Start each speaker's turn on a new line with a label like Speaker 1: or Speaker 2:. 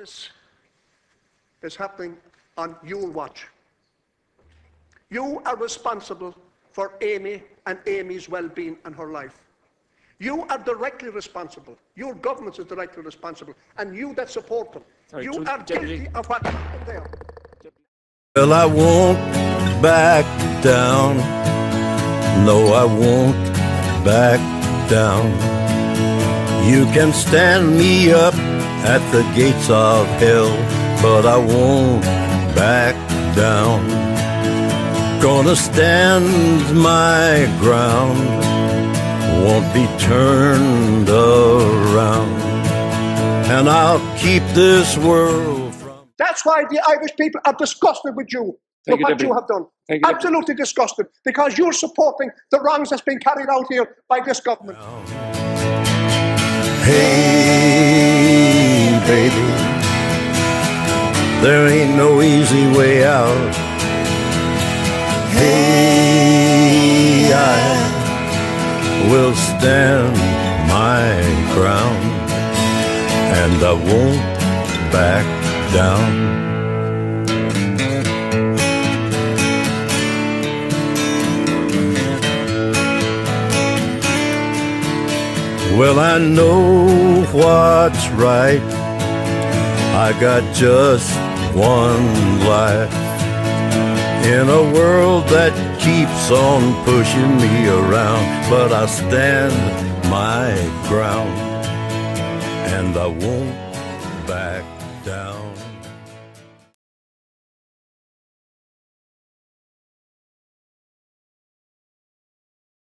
Speaker 1: This is happening on your watch. You are responsible for Amy and Amy's well-being and her life. You are directly responsible. Your government is directly responsible. And you that support them,
Speaker 2: Sorry,
Speaker 1: you
Speaker 2: Ju-
Speaker 1: are
Speaker 2: Deputy-
Speaker 1: guilty of what happened there.
Speaker 3: Well, I won't back down. No, I won't back down. You can stand me up at the gates of hell, but I won't back down. Gonna stand my ground, won't be turned around. And I'll keep this world from.
Speaker 1: That's why the Irish people are disgusted with you,
Speaker 2: Thank
Speaker 1: with
Speaker 2: you,
Speaker 1: what
Speaker 2: Deputy.
Speaker 1: you have done.
Speaker 2: Thank you,
Speaker 1: Absolutely disgusted, because you're supporting the wrongs that's been carried out here by this government.
Speaker 3: Hey, there ain't no easy way out. Hey, I will stand my ground and I won't back down. Well, I know what's right. I got just one life in a world that keeps on pushing me around. But I stand my ground and I won't back down.